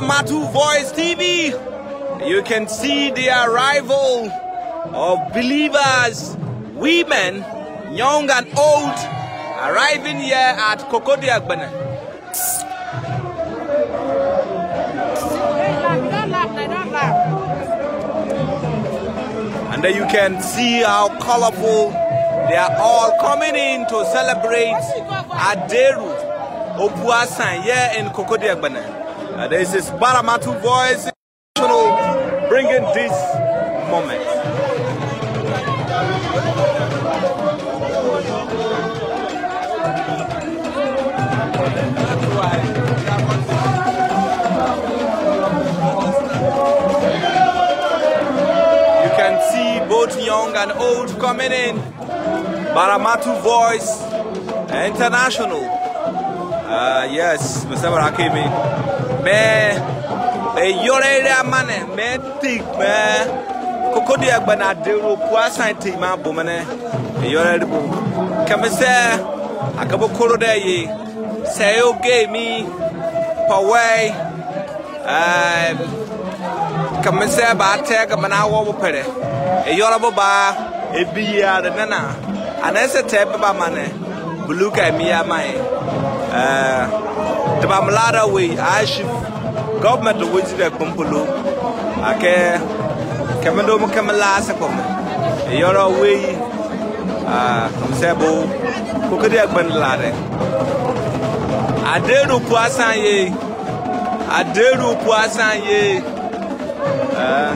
Matu Voice TV, you can see the arrival of believers, women, young and old, arriving here at Kokodiagbana. And then you can see how colorful they are all coming in to celebrate Aderu Obuasan here in Kokodiagbana this is Baramatu Voice bringing this moment. You can see both young and old coming in. Baramatu Voice International. Uh, yes, Mr. Barakimi. mɛ eyɔrɔ yi ɖe ama nɛ mɛ tik mɛ koko di agbana de ro ku asan tik ma bo mɛ nɛ eyɔrɔ yi bo kɛmɛ sɛ akabo koro ɖe ye sɛ yio ge mi pɔwɛi ɛɛ kɛmɛ sɛ baa tɛ kɛmɛ na wɔ bo pɛrɛ eyɔrɔ bo baa ebi yi a ɖe nɛna anɛ sɛ tɛ ba e ma buluka miya uh, mai taba mlara we ashi government wuji da kumpulo ake kamando mu kamala asa kuma yoro we ah uh, sebo ko kadi agban lare aderu puasan ye aderu puasan ye uh,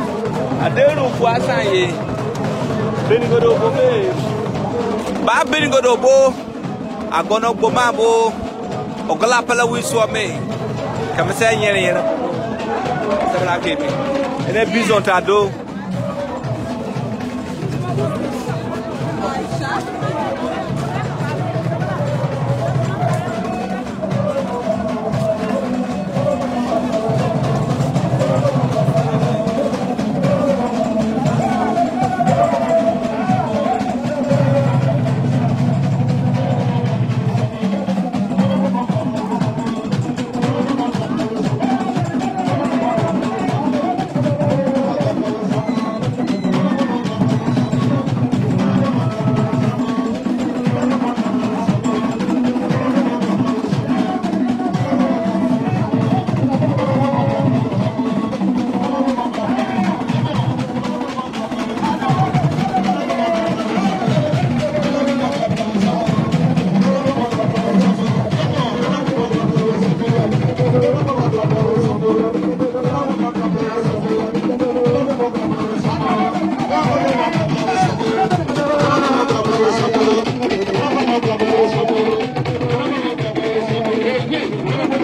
aderu puasan ye benigodo bo me ba benigodo bo agɔnɔgboma bo ɔgɔla pala wi soɔ me kamisɛ yɛrɛ yɛrɛ sɛbɛla kebe ɛnɛ bizɔn ta do.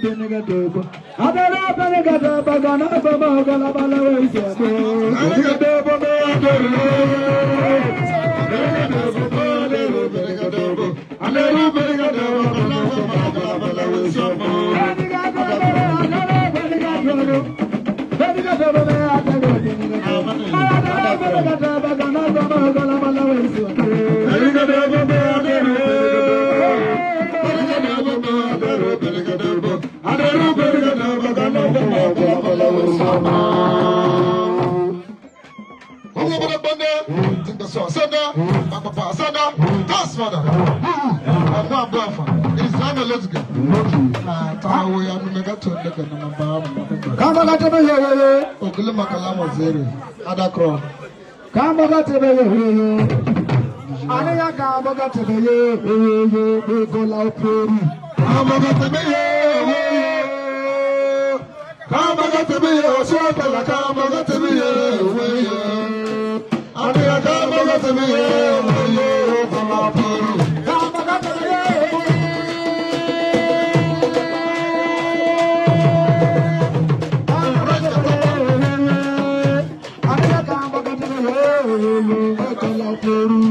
to negative. Abala Banagata Bagana to Galabala Kamba katebe yeyewe. Okulima kalama zere. Adakro. Kamba katebe yeyewe. Aniya kamba katebe yeyewe. Egola operi. Kamba katebe yeyewe. Kamba katebe yeyewe. Swapala kamba katebe yeyewe. Aniya kamba katebe yeyewe. I ló ń bá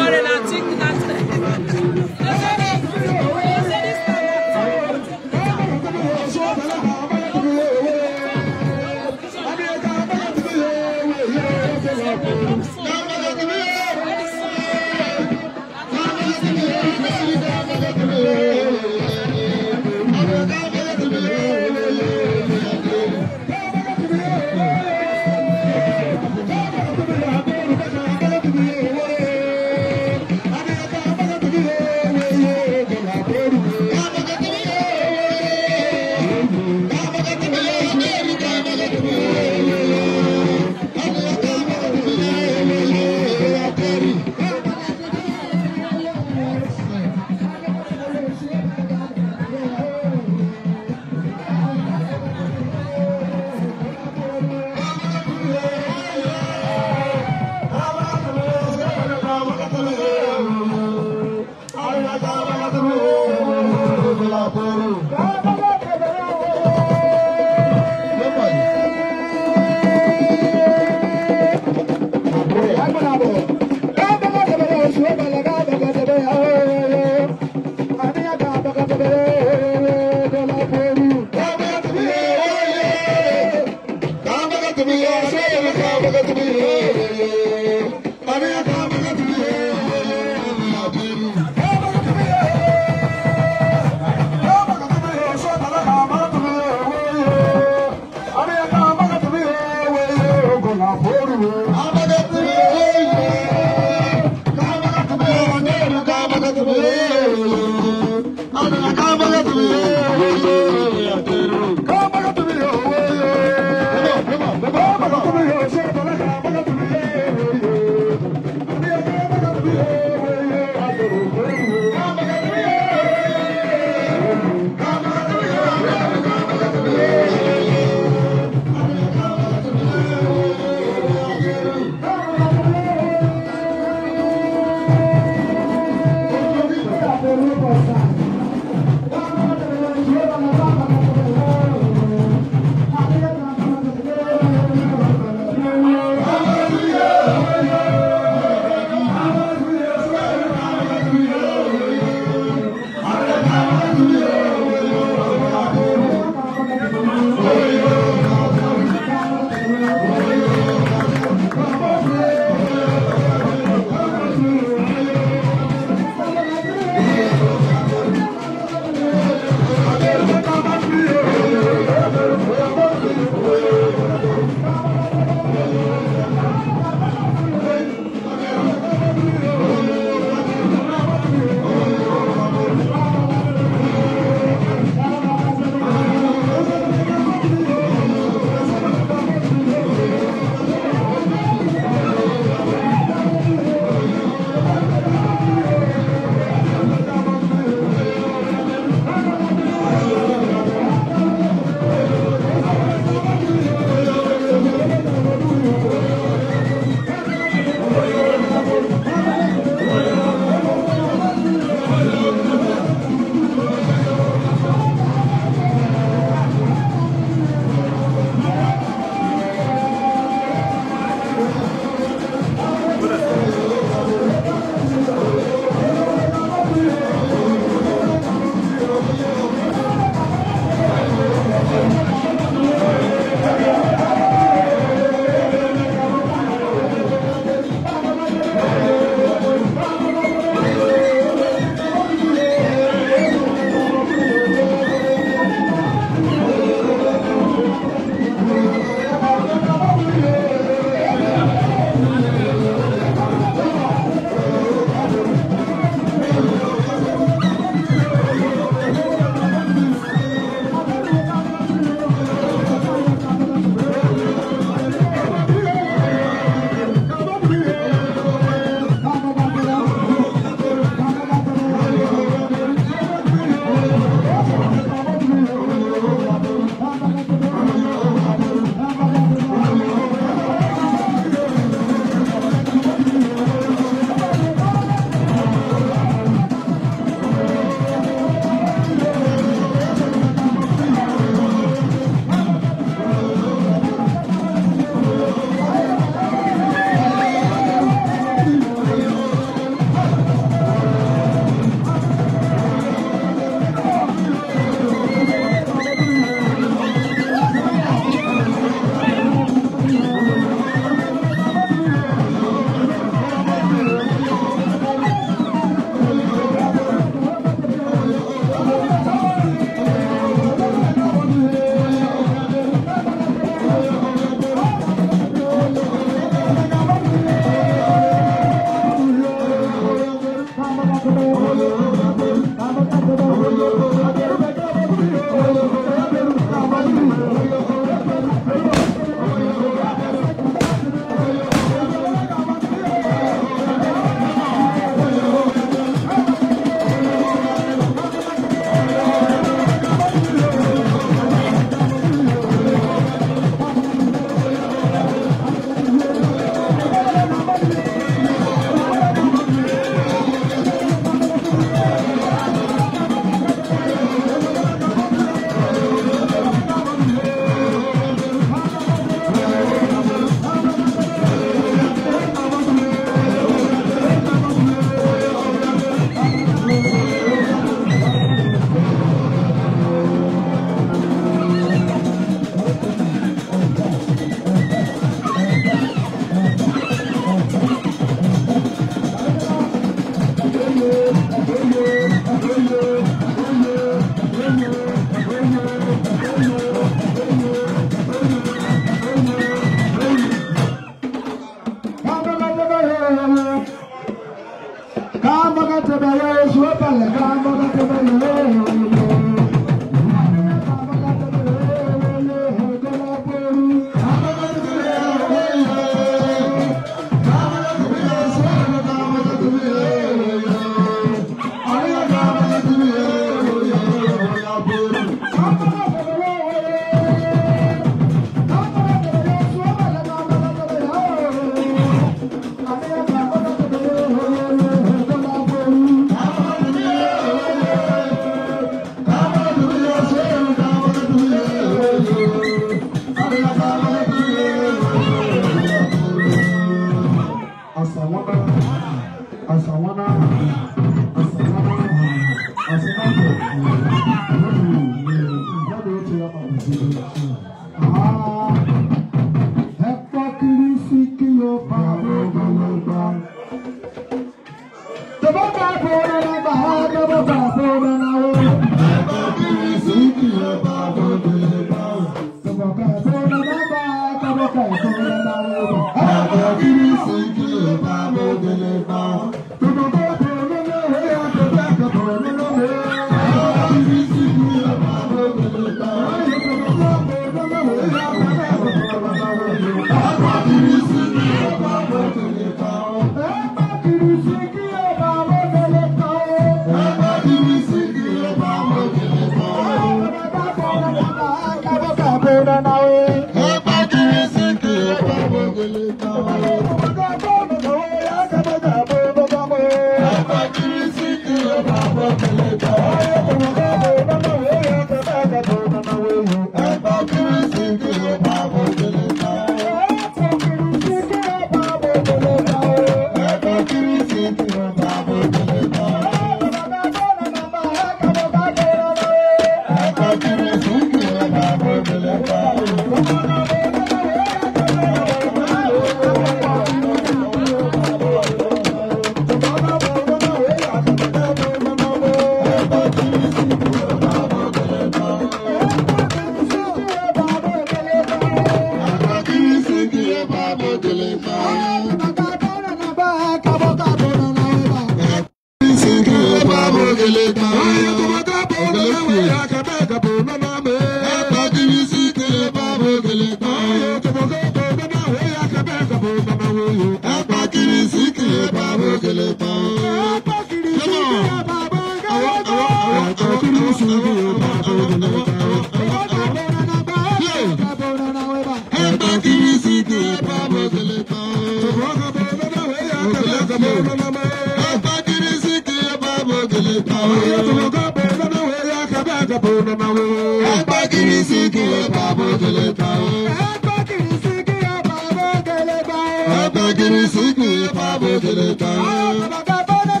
ẹgbà kiri sí kí ẹ bá bó tẹlẹ ta o. ẹgbà kiri sí kí ẹ bá bó tẹlẹ ta o. ẹgbà kiri sí kí ẹ bá bó tẹlẹ ta o. ẹgbà kiri sí kí ẹ bá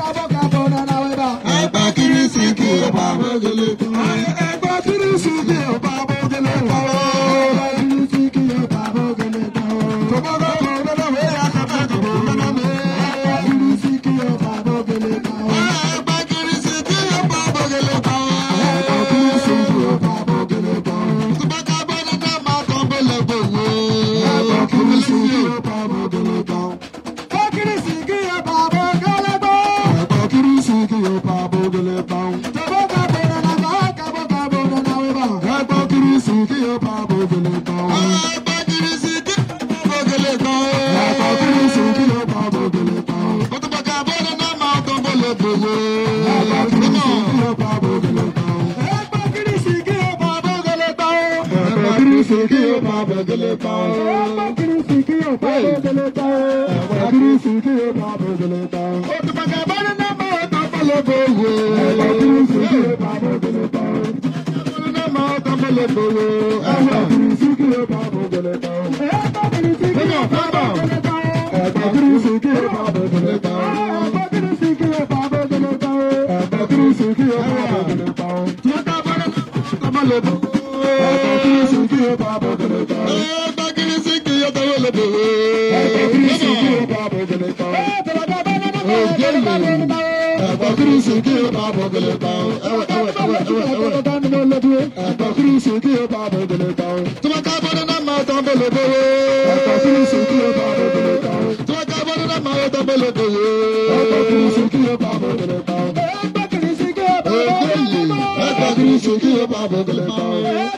bó tẹlẹ ta o. ẹgbà kiri sí kí ẹ bá bó tẹlẹ kìrìsì kí o máa bẹ̀ délé pa ọ́. ọmọ o máa bẹ̀ délé pa ọ́. ọmọ kìrìsì kí o máa bẹ̀ délé pa ọ́. òtùmọ̀tà bá ní nọ́mbà ọ̀tọ̀ fọlọ́gbọ̀ wò. ọmọ kìrìsì o máa bẹ̀ délé pa ọ́. nọ́mbà ọ̀tọ̀ fọlọ́gbọ̀ wò. ọmọ kìrìsì kí o máa bẹ̀ délé pa ọ́. ọmọ o máa bẹ̀ délé pa ọ́. ọmọ o máa bẹ̀ délé pa ọ́. ọmọ o máa bẹ̀ délé pa ọ́. ọmọ kìrìsì kí o máa bẹ̀ délé pa Kristo kí o bá bọ̀ gẹlẹ̀ tán. Ẹwẹ̀ ẹwẹ̀ ẹwẹ̀ ẹwẹ̀ ẹwẹ̀. Ẹ̀kọ́ Kristo kí o bá bọ̀ gẹlẹ̀ tán. Tuma ká bọ́dọ̀ náà máa tán bẹ̀lẹ̀ bẹ̀rẹ̀. Ẹ̀kọ́ Kristo kí o bá bọ̀ gẹlẹ̀ tán. Tuma ká bọ́dọ̀ náà máa tán bẹ̀lẹ̀ bẹ̀rẹ̀. Ẹ̀kọ́ Kristo kí o bá bọ̀ gẹlẹ̀ tán. Ẹ̀kọ́ Kristo kí o bá bọ̀ gẹlẹ̀ tán.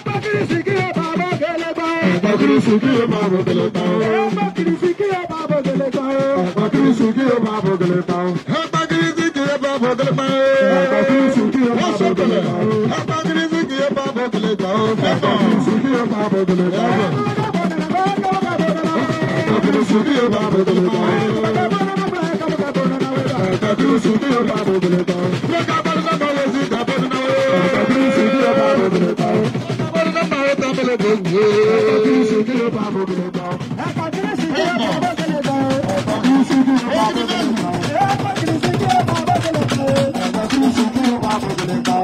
kirisi kí o máa bọ̀ gẹlẹ̀ tán. ẹgbẹ́ kirisi kí o máa bọ̀ gẹlẹ̀ tán. ẹgbẹ́ kirisi kí o máa bọ̀ gẹlẹ̀ tán. ẹgbẹ́ kirisi kí o máa bọ̀ gẹlẹ̀ tán. ẹgbẹ́ kirisi kí o máa bọ̀ gẹlẹ̀ tán. ẹgbẹ́ kirisi kí o máa bọ̀ Thank you.